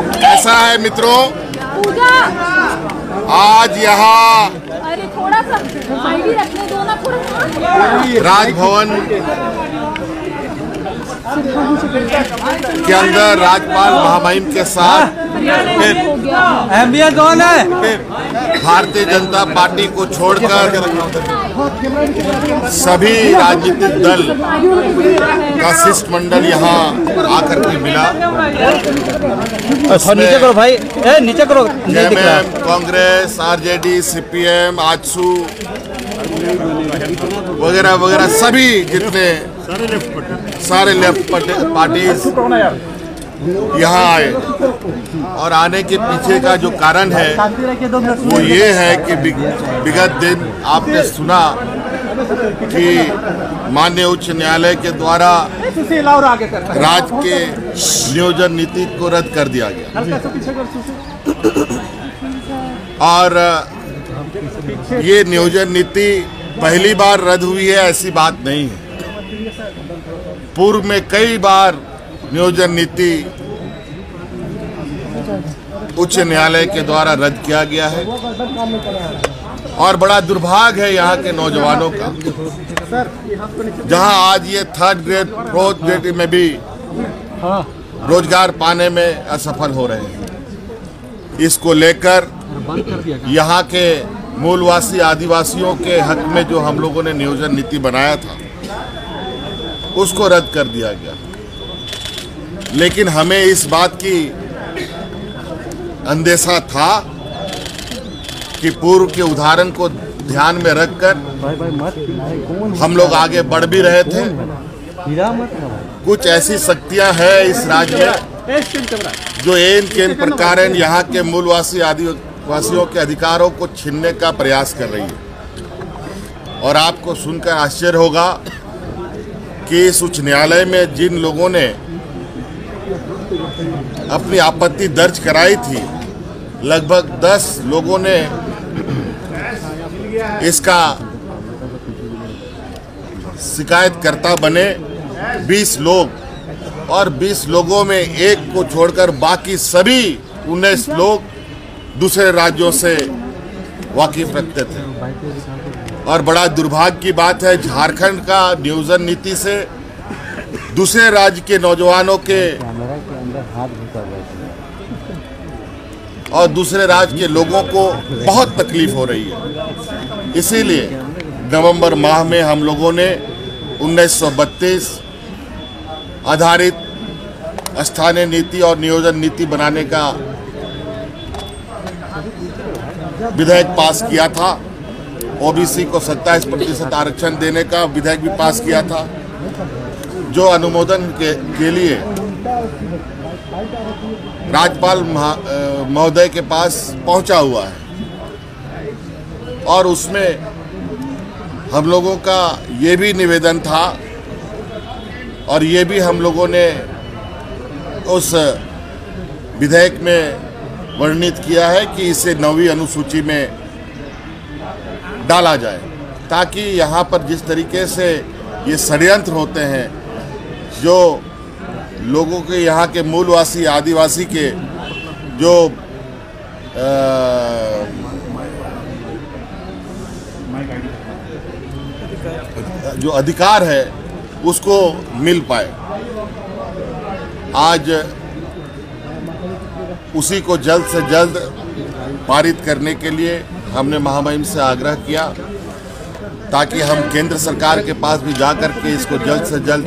कैसा है मित्रों। पूजा। आज यहाँ अरे थोड़ा सा आईडी रखने दो ना थोड़ा सा राजभवन के अंदर राज्यपाल महामहिम के साथ फिर अहमियत कौन है? भारतीय जनता पार्टी को छोड़कर सभी राजनीतिक दल का शिष्टमंडल यहाँ आकर के मिला। और नीचे करो भाई। ए नीचे करो। कांग्रेस आरजेडी सीपीएम आजसू वगैरह वगैरह सभी जितने सारे लेफ़्ट पार्टीज़ यहाँ आए। और आने के पीछे का जो कारण है, वो ये है कि विगत दिन आपने सुना कि माननीय उच्च न्यायालय के द्वारा राज्य के नियोजन नीति को रद्द कर दिया गया। और ये नियोजन नीति पहली बार रद्द हुई है, ऐसी बात नहीं है। पूर्व में कई बार नियोजन नीति उच्च न्यायालय के द्वारा रद्द किया गया है। और बड़ा दुर्भाग्य है यहाँ के नौजवानों का, जहाँ आज ये थर्ड ग्रेड फोर्थ ग्रेड में भी रोज़गार पाने में असफल हो रहे हैं। इसको लेकर यहाँ के मूलवासी आदिवासियों के हक में जो हम लोगों ने नियोजन नीति बनाया था उसको रद्द कर दिया गया। लेकिन हमें इस बात की अंदेशा था कि पूर्व के उदाहरण को ध्यान में रखकर हम लोग आगे बढ़ भी रहे थे। कुछ ऐसी शक्तियाँ हैं इस राज्य में जो एन केन प्रकार यहाँ के मूलवासी आदिवासियों के अधिकारों को छीनने का प्रयास कर रही है। और आपको सुनकर आश्चर्य होगा कि इस उच्च न्यायालय में जिन लोगों ने अपनी आपत्ति दर्ज कराई थी, लगभग दस लोगों ने इसका शिकायतकर्ता बने। 20 लोग और 20 लोगों में एक को छोड़कर बाकी सभी 19 लोग दूसरे राज्यों से वाकिफ रखते थे। और बड़ा दुर्भाग्य की बात है, झारखंड का नियोजन नीति से दूसरे राज्य के नौजवानों के और दूसरे राज्य के लोगों को बहुत तकलीफ़ हो रही है। इसीलिए नवंबर माह में हम लोगों ने 1932 आधारित स्थानीय नीति और नियोजन नीति बनाने का विधेयक पास किया था। ओबीसी को 27 प्रतिशत आरक्षण देने का विधेयक भी पास किया था जो अनुमोदन के, के लिए राज्यपाल महोदय के पास पहुँचा हुआ है। और उसमें हम लोगों का ये भी निवेदन था और ये भी हम लोगों ने उस विधेयक में वर्णित किया है कि इसे नवी अनुसूची में डाला जाए ताकि यहाँ पर जिस तरीके से ये षडयंत्र होते हैं जो लोगों के यहाँ के मूलवासी आदिवासी के जो अ, जो अधिकार है उसको मिल पाए। आज उसी को जल्द से जल्द पारित करने के लिए हमने महामहिम से आग्रह किया ताकि हम केंद्र सरकार के पास भी जा कर के इसको जल्द से जल्द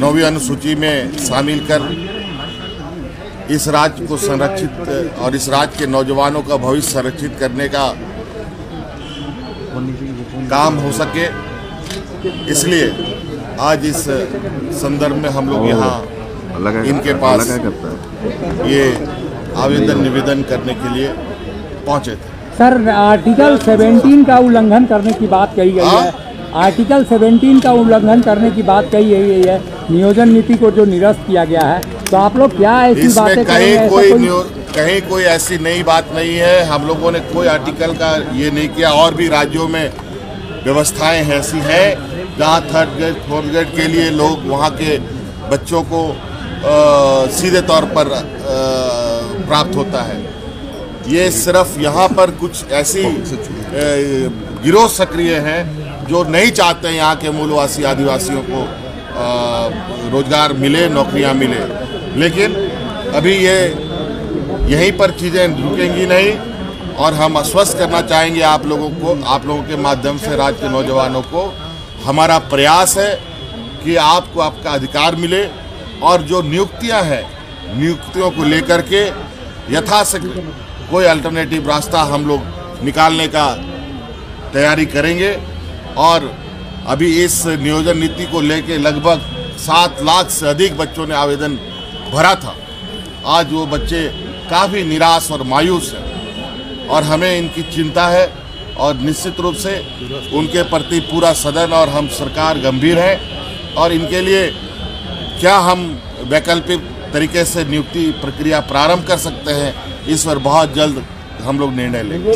नौवीं अनुसूची में शामिल कर इस राज्य को संरक्षित और इस राज्य के नौजवानों का भविष्य संरक्षित करने का काम हो सके। इसलिए आज इस संदर्भ में हम लोग यहाँ इनके पास ये आवेदन निवेदन करने के लिए पहुँचे थे। सर आर्टिकल 17 का उल्लंघन करने की बात कही गई हाँ? है। आर्टिकल 17 का उल्लंघन करने की बात कही गई है। नियोजन नीति को जो निरस्त किया गया है तो आप लोग क्या ऐसी बातें कहीं कोई कोई- कहीं कोई ऐसी नई बात नहीं है। हम लोगों ने कोई आर्टिकल का ये नहीं किया। और भी राज्यों में व्यवस्थाएँ ऐसी है जहाँ थर्ड ग्रेड फोर्थ ग्रेड के लिए लोग वहाँ के बच्चों को अ, सीधे तौर पर अ, प्राप्त होता है। ये सिर्फ़ यहाँ पर कुछ ऐसी गिरोह सक्रिय हैं जो नहीं चाहते हैं यहाँ के मूलवासी आदिवासियों को रोज़गार मिले, नौकरियाँ मिले। लेकिन अभी ये, यहीं पर चीज़ें रुकेंगी नहीं और हम आश्वस्त करना चाहेंगे आप लोगों को, आप लोगों के माध्यम से राज्य के नौजवानों को, हमारा प्रयास है कि आपको आपका अधिकार मिले और जो नियुक्तियाँ हैं, नियुक्तियों को लेकर के यथाशक्ति कोई अल्टरनेटिव रास्ता हम लोग निकालने का तैयारी करेंगे। और अभी इस नियोजन नीति को लेके लगभग सात लाख से अधिक बच्चों ने आवेदन भरा था। आज वो बच्चे काफ़ी निराश और मायूस हैं और हमें इनकी चिंता है और निश्चित रूप से उनके प्रति पूरा सदन और हम सरकार गंभीर है और इनके लिए क्या हम वैकल्पिक तरीके से नियुक्ति प्रक्रिया प्रारंभ कर सकते हैं? इस पर बहुत जल्द हम लोग निर्णय लेंगे।